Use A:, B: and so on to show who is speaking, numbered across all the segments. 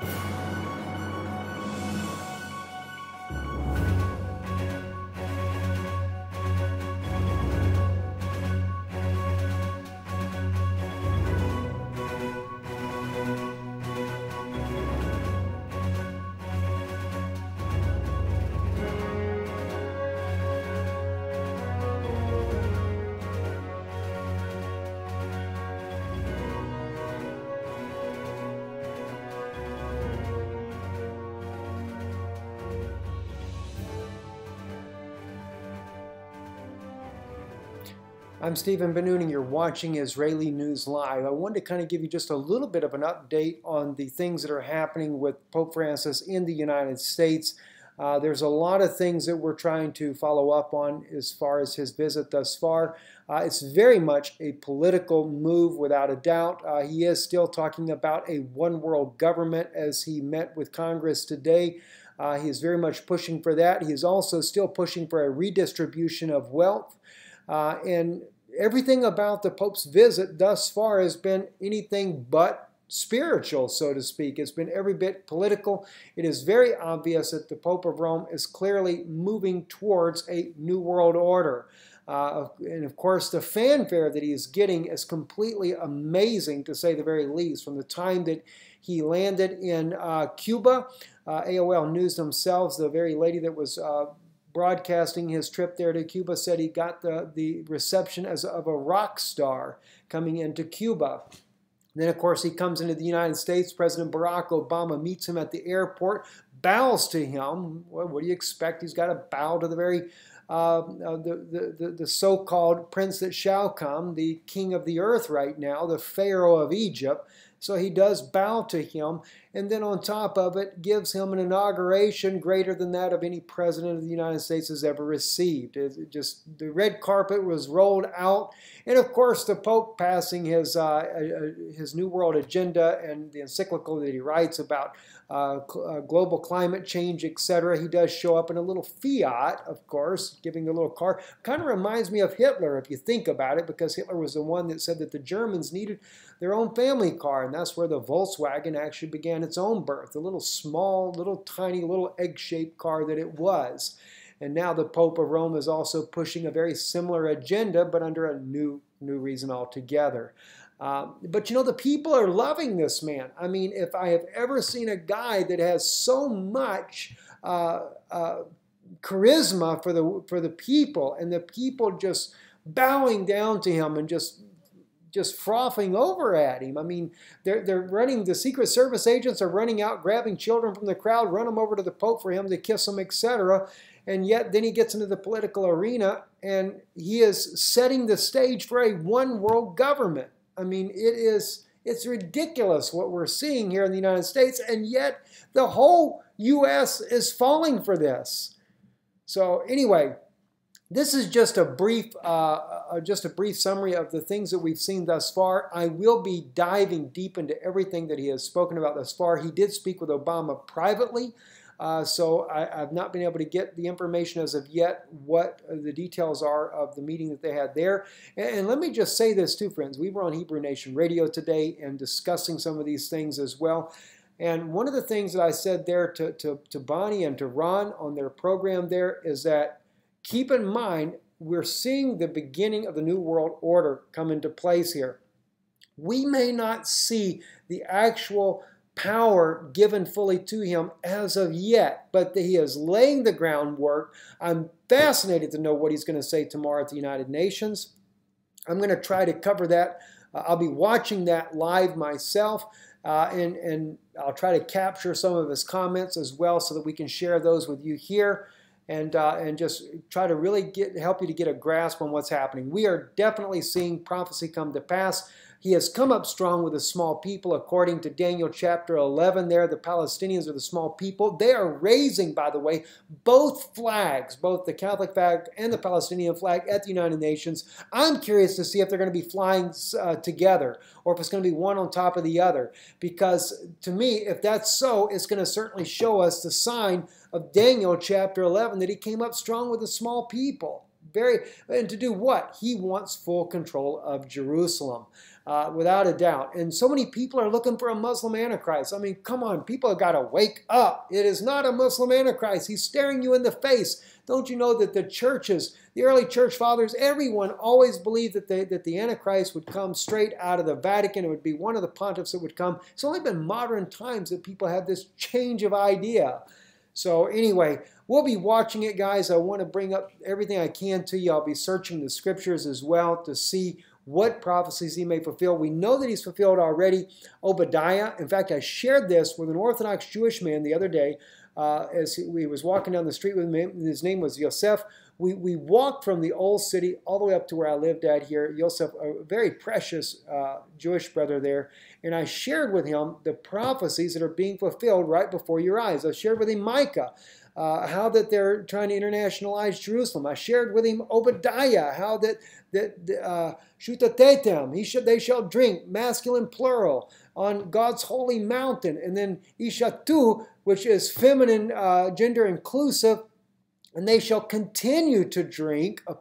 A: Bye. I'm Stephen Ben-Nun and you're watching Israeli News Live. I wanted to kind of give you just a little bit of an update on the things that are happening with Pope Francis in the United States. Uh, there's a lot of things that we're trying to follow up on as far as his visit thus far. Uh, it's very much a political move without a doubt. Uh, he is still talking about a one world government as he met with Congress today. Uh, he is very much pushing for that. He is also still pushing for a redistribution of wealth. Uh, and everything about the Pope's visit thus far has been anything but spiritual, so to speak. It's been every bit political. It is very obvious that the Pope of Rome is clearly moving towards a new world order. Uh, and of course, the fanfare that he is getting is completely amazing, to say the very least. From the time that he landed in uh, Cuba, uh, AOL News themselves, the very lady that was uh, broadcasting his trip there to Cuba, said he got the, the reception as of a rock star coming into Cuba. Then, of course, he comes into the United States. President Barack Obama meets him at the airport, bows to him. What, do you expect? He's got to bow to the very uh, uh, the, the, the so-called prince that shall come, the king of the earth right now, the Pharaoh of Egypt. So he does bow to him, and then on top of it, gives him an inauguration greater than that of any president of the United States has ever received. It just the red carpet was rolled out, and of course the Pope passing his uh, his New World agenda and the encyclical that he writes about uh, uh, global climate change, etc. He does show up in a little Fiat, of course, giving the little car. Kind of reminds me of Hitler, if you think about it, because Hitler was the one that said that the Germans needed their own family car, and that's where the Volkswagen actually began its own birth, the little small, little tiny, little egg-shaped car that it was. And now the Pope of Rome is also pushing a very similar agenda, but under a new, new reason altogether. Um, but you know, the people are loving this man. I mean, if I have ever seen a guy that has so much uh, uh, charisma for the for the people, and the people just bowing down to him and just just frothing over at him. I mean, they're, they're running, the Secret Service agents are running out, grabbing children from the crowd, run them over to the Pope for him to kiss them, etc. And yet, then he gets into the political arena and he is setting the stage for a one world government. I mean, it is it's ridiculous what we're seeing here in the United States, and yet the whole U.S. is falling for this. So anyway, this is just a brief, uh, uh, just a brief summary of the things that we've seen thus far. I will be diving deep into everything that he has spoken about thus far. He did speak with Obama privately. Uh, so I, have not been able to get the information as of yet what the details are of the meeting that they had there. And, and, let me just say this too, friends. We were on Hebrew Nation Radio today and discussing some of these things as well. And one of the things that I said there to, to, to Bonnie and to Ron on their program there is that keep in mind we're seeing the beginning of the New World Order come into place here. We may not see the actual power given fully to him as of yet, but he is laying the groundwork. I'm fascinated to know what he's going to say tomorrow at the United Nations. I'm going to try to cover that. Uh, I'll be watching that live myself, uh, and, and I'll try to capture some of his comments as well so that we can share those with you here and uh, and just try to really get help you to get a grasp on what's happening. We are definitely seeing prophecy come to pass. He has come up strong with a small people, according to Daniel chapter 11. There, the Palestinians are the small people. They are raising, by the way, both flags, both the Catholic flag and the Palestinian flag at the United Nations. I'm curious to see if they're going to be flying uh, together or if it's going to be one on top of the other. Because to me, if that's so, it's going to certainly show us the sign of Daniel chapter 11 that he came up strong with a small people. Very, and to do what? He wants full control of Jerusalem. Uh, without a doubt. And so many people are looking for a Muslim Antichrist. I mean, come on, people have got to wake up. It is not a Muslim Antichrist. He's staring you in the face. Don't you know that the churches, the early church fathers, everyone always believed that, they, that the Antichrist would come straight out of the Vatican. It would be one of the pontiffs that would come. It's only been modern times that people have this change of idea. So anyway, we'll be watching it, guys. I want to bring up everything I can to you. I'll be searching the scriptures as well to see what prophecies he may fulfill. We know that he's fulfilled already. Obadiah, in fact, I shared this with an Orthodox Jewish man the other day uh, as he, he, was walking down the street with me. His name was Yosef. We, we walked from the old city all the way up to where I lived at here. Yosef, a very precious uh, Jewish brother there. And I shared with him the prophecies that are being fulfilled right before your eyes. I shared with him Micah uh, how that they're trying to internationalize Jerusalem. I shared with him Obadiah, how that that uh, shutatetem, he should they shall drink masculine plural on God's holy mountain, and then ishatu, which is feminine uh, gender inclusive, and they shall continue to drink. Uh,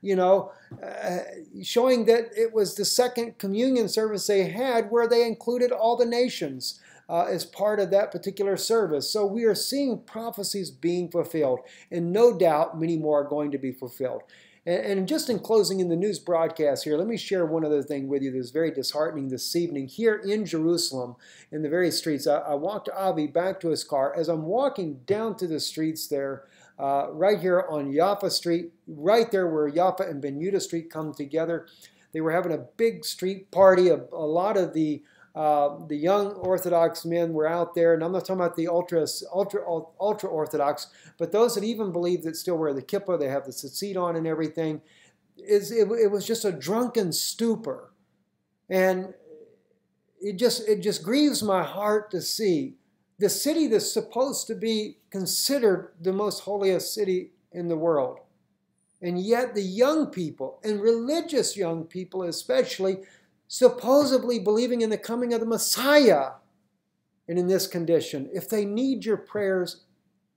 A: you know, uh, showing that it was the second communion service they had where they included all the nations uh, as part of that particular service. So we are seeing prophecies being fulfilled, and no doubt many more are going to be fulfilled. And, just in closing in the news broadcast here, let me share one other thing with you that's very disheartening this evening. Here in Jerusalem, in the very streets, I, I walked Avi back to his car. As I'm walking down to the streets there, uh, right here on Jaffa Street, right there where Jaffa and Ben Street come together, they were having a big street party. A, a lot of the uh, the young Orthodox men were out there, and I'm not talking about the ultra, ultra, ultra Orthodox, but those that even believe that still wear the kippah, they have the tzitzit on and everything. Is it, it was just a drunken stupor, and it just it just grieves my heart to see the city that's supposed to be considered the most holiest city in the world. And yet, the young people, and religious young people especially, supposedly believing in the coming of the Messiah. And in this condition, if they need your prayers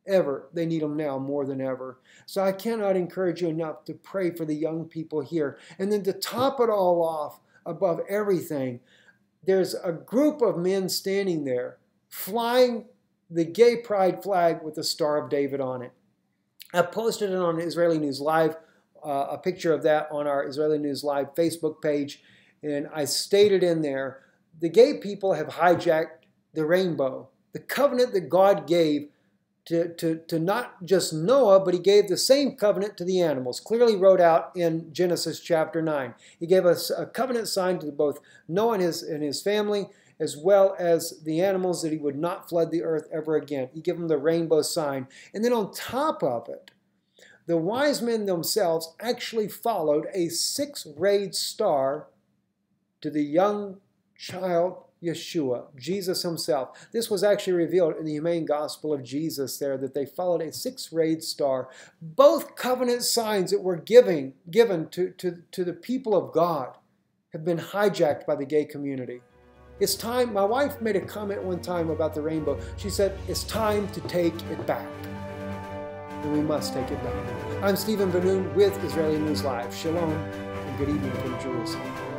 A: ever, they need them now more than ever. So I cannot encourage you enough to pray for the young people here. And then to top it all off, above everything, there's a group of men standing there flying the gay pride flag with the Star of David on it. I posted it on Israeli News Live, uh, a picture of that on our Israeli News Live Facebook page. And I stated in there the gay people have hijacked the rainbow, the covenant that God gave to, to, to not just Noah, but he gave the same covenant to the animals, clearly wrote out in Genesis chapter 9. He gave us a covenant sign to both Noah and his, and his family, as well as the animals that he would not flood the earth ever again. He gave them the rainbow sign. And then on top of it, the wise men themselves actually followed a six-rayed star to the young child Yeshua, Jesus himself. This was actually revealed in the humane gospel of Jesus there that they followed a six-rayed star. Both covenant signs that were giving, given to, to, to the people of God have been hijacked by the gay community. It's time, my wife made a comment one time about the rainbow. She said, it's time to take it back. And we must take it back. I'm Stephen Ben-Nun with Israeli News Live. Shalom and good evening from Jerusalem.